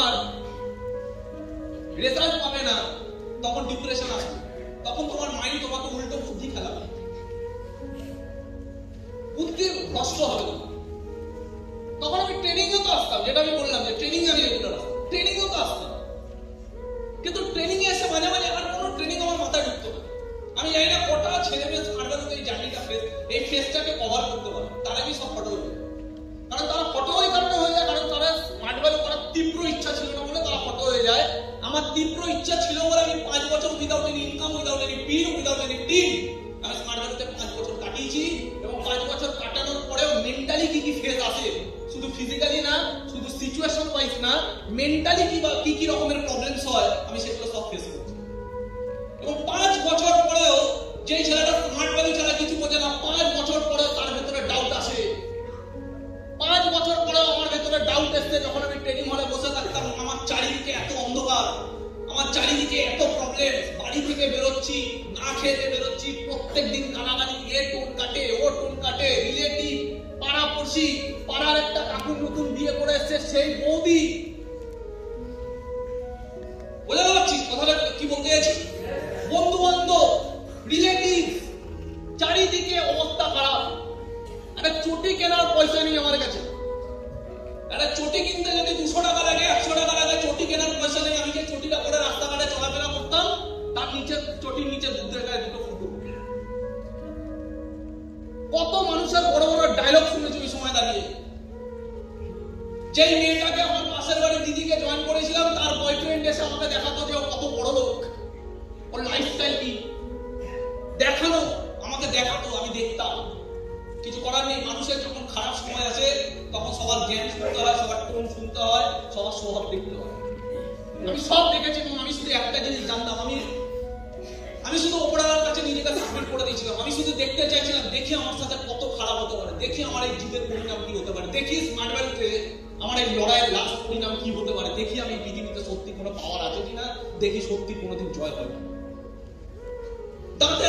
তোমার রেজাল্ট পাবে না, তখন ডিপ্রেশন আসবে। তখন তোমার মাইন্ড তোমাকে উল্টো বুদ্ধি খেলাবে। বুদ্ধি ভ্রষ্ট হবে তখন আমি ট্রেনিংও তো আসতাম, যেটা আমি বললাম যে ট্রেনিং আমি ট্রেনিংও তো আসতাম। Without any income without any pin without any team আমি স্মার্টভাবে পাঁচ বছর কাটিয়েছি এবং পাঁচ বছর কাটানোর পরেও মেন্টালি কি কি ফেস আসে শুধু ফিজিক্যালি না, শুধু সিচুয়েশন ওয়াইজ না মেন্টালি কি কি কি রকমের প্রবলেমস হয়, আমি সেগুলো সব ফেস করছি। এবং পাঁচ বছর পরেও যে ছেলেটা স্মার্ট ভ্যালু ছাড়া কিছু বোঝে না, পাঁচ বছর পরেও তার ভেতরে ডাউট আসে। পাঁচ বছর পরেও আমার ভেতরে ডাউট এসছে, যখন আমি ট্রেনিং হলে বসে থাকতাম, আমার চারিদিকে এত অন্ধকার। চারিদিকে এত প্রবলেম বাড়ি থেকে বেরোচ্ছি, না খেতে বেরোচ্ছি প্রত্যেক দিন গালাগালি, এ টোন কাটে, ও টোন কাটে রিলেটিভ পাড়া পড়শি, পাড়ার একটা কাকুর নতুন বিয়ে করে এসছে সেই বৌদি। বোঝাতে পারছি কথাটা কি বলতে বন্ধু বান্ধব রিলেটিভ চারিদিকে অবস্থা খারাপ। একটা চটি কেনার পয়সা নেই আমার কাছে। একটা চটি কিনতে যদি দুশো টাকা কত মানুষের বড় বড় ডায়লগ শুনেছি ওই সময় দাঁড়িয়ে। যেই মেয়েটাকে আমার পাশের বাড়ি দিদিকে জয়েন করেছিলাম, তার বয়ফ্রেন্ড এসে আমাকে দেখাতো যে কত বড় লোক। ওর লাইফস্টাইল কি? দেখানো আমাকে দেখাতো, আমি দেখতাম। কিছু করার নেই, মানুষের যখন খারাপ সময় আছে তখন সবার জ্ঞান শুনতে হয়, সবার টোন শুনতে হয়, সবার স্বভাব দেখতে হয়। আমি সব দেখেছি এবং আমি শুধু একটা জিনিস জানতাম, আমি আমি শুধু ওপরালার কাছে নিজেকে সাবমিট করে দিয়েছিলাম। আমি শুধু দেখতে চাইছিলাম, দেখি আমার সাথে কত খারাপ হতে পারে, দেখি আমার এই জিদের পরিণাম কি হতে পারে, দেখি স্মার্ট ভ্যালুতে আমার এই লড়াইয়ের লাস্ট পরিণাম কি হতে পারে, দেখি আমি পৃথিবীতে সত্যি কোনো পাওয়ার আছে কিনা, দেখি সত্যি কোনোদিন জয় হয় কিনা। দাঁতে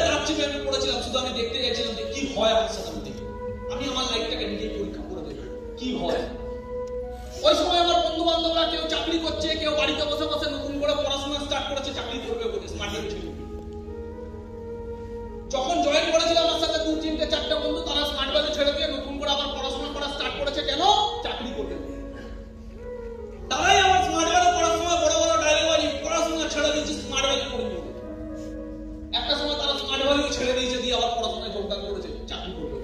আমি পড়েছিলাম, শুধু আমি দেখতে চাইছিলাম যে কি হয় আমার সাথে আমি দেখি। আমি আমার লাইফটাকে নিজেই পরীক্ষা করে দেখি, কি হয়। ওই সময় আমার বন্ধু বান্ধবরা কেউ চাকরি করছে, কেউ বাড়িতে বসে বসে নতুন করে পড়াশোনা স্টার্ট করেছে, চাকরি করবে বলে স্মার্ট যখন জয়েন করেছিল আমার সাথে দু তিনটে, চারটে বন্ধু, তারা স্মার্ট ভ্যালু ছেড়ে দিয়ে নতুন করে আবার পড়াশোনা করা স্টার্ট করেছে, কেন? চাকরি করবে। তারাই আমার স্মার্ট ভ্যালু পড়াশোনা, বড় বড় ডায়লগ পড়াশোনা ছেড়ে দিয়েছি স্মার্ট ভ্যালু করবে একটা সময় তারা স্মার্ট ভ্যালু ছেড়ে দিয়েছে, দিয়ে আবার পড়াশোনায় যোগদান করেছে, চাকরি করবে।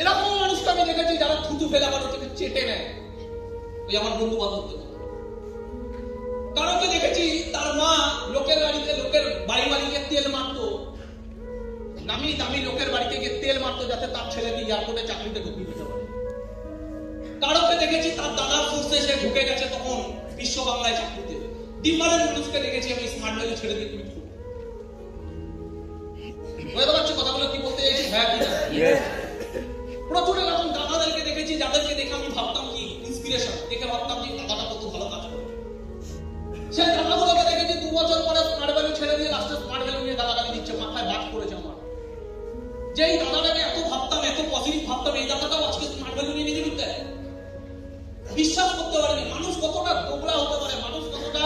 এরকম মানুষকে আমি দেখেছি যারা থুতু ফেলে আবার থেকে চেটে নেয়। ওই আমার বন্ধু বান্ধবদের মতো। কারোকে দেখেছি তার মা লোকের বাড়িতে লোকের বাড়ি বাড়িকে তেল মারতো। নামি দামি লোকের বাড়িতে গিয়ে তেল মারতো যাতে তার ছেলেকে এয়ারপোর্টে চাকরিতে ঢুকিয়ে দিতে পারে। কারোকে দেখেছি তার দাদার ফোর্সে সে ঢুকে গেছে তখন বিশ্ব বাংলায় চাকরিতে। ডিফারেন্ট মানুষকে দেখেছি আমি স্মার্ট ভ্যালু ছেড়ে দিয়ে তুমি বুঝতে পারছ কথাগুলো কি বলতে চাইছি? হ্যাঁ কি না? প্রচুর এরকম দাদাদেরকে দেখেছি যাদেরকে দেখে আমি ভাবতাম কি ইন্সপিরেশন দেখে ভাবতাম যে দাদাটা সেই দাদাগুলোকে দেখেছি দু বছর পরে স্মার্ট ভ্যালু ছেড়ে দিয়ে লাস্টে স্মার্ট ভ্যালু নিয়ে গালাগালি দিচ্ছে, মাথায় ভাত করেছে আমার। যেই দাদাটাকে এত ভাবতাম, এত পজিটিভ ভাবতাম, এই দাদাটাও আজকে স্মার্ট ভ্যালু নিয়ে নিজে ঢুকতে বিশ্বাস করতে পারেনি। মানুষ কতটা দোগলা হতে পারে, মানুষ কতটা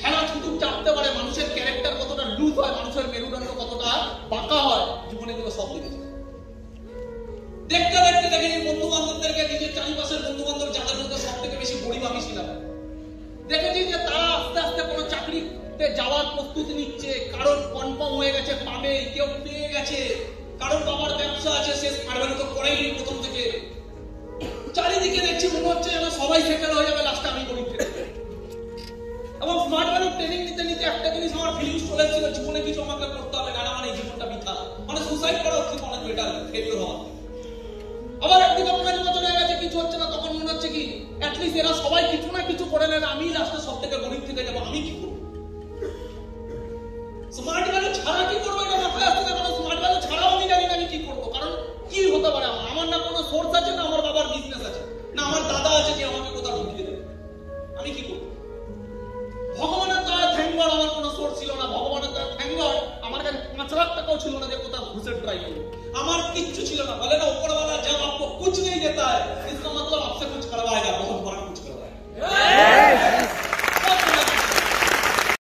খেলা ছুটুক চাপতে পারে, মানুষের ক্যারেক্টার কতটা লুজ হয়, মানুষের মেরুদণ্ড কতটা বাঁকা হয়, জীবনে এগুলো সব দেখেছি। দেখতে দেখতে দেখেছি বন্ধু বান্ধবদেরকে নিজের চারিপাশের বন্ধু বান্ধব যাদের সব থেকে বেশি গরিব আমি ছিলাম। দেখেছি যে তারা আস্তে আস্তে কোনো চাকরিতে যাওয়ার প্রস্তুতি নিচ্ছে, কারণ কনফার্ম হয়ে গেছে, পাবে, কেউ পেয়ে গেছে। কারণ বাবার ব্যবসা আছে, সে স্মার্ট ভ্যালু তো করেনি প্রথম থেকে। চারিদিকে দেখছি মনে হচ্ছে যেন সবাই সেটেল হয়ে যাবে লাস্টে আমি যাব। এবং স্মার্ট ভ্যালু ট্রেনিং নিতে নিতে একটা জিনিস আমার ফিলিংস চলে এসেছিল, জীবনে কিছু আমাকে করতে হবে? না এই জীবনটা বৃথা। মানে সুসাইড করা হচ্ছে অনেক বেটার ফেলিওর হওয়া। আবার একদিকে গেছে কিছু হচ্ছে না, তখন মনে হচ্ছে কি অ্যাটলিস্ট এরা সবাই কিছু না কিছু করে নেন আমি লাস্টে সব থেকে গরিব থেকে যাব, আমি কি করব? স্মার্ট ভ্যালু ছাড়া কি করব এটা মাথায় কারণ স্মার্ট ভ্যালু ছাড়াও আমি জানি না আমি কি করব। কারণ কি হতে পারে? আমার না কোনো সোর্স আছে না আমার বাবার বিজনেস আছে? না আমার দাদা আছে যে আমাকে কোথাও দেবে? আমি কি করব? ভগবানের থ্যাঙ্গর আমার কোনো সোর্স ছিল না, ভগবানের থ্যাঙ্গর আমার কাছে পাঁচ লাখ টাকাও ছিল না যে কোথাও ঘুষের ট্রাই করব আমার কিচ্ছু ছিল না, বলে না উপরওয়ালা कुछ नहीं देता है। इसका मतलब आपसे कुछ करवाएगा बहुत बड़ा कुछ करवाएगा।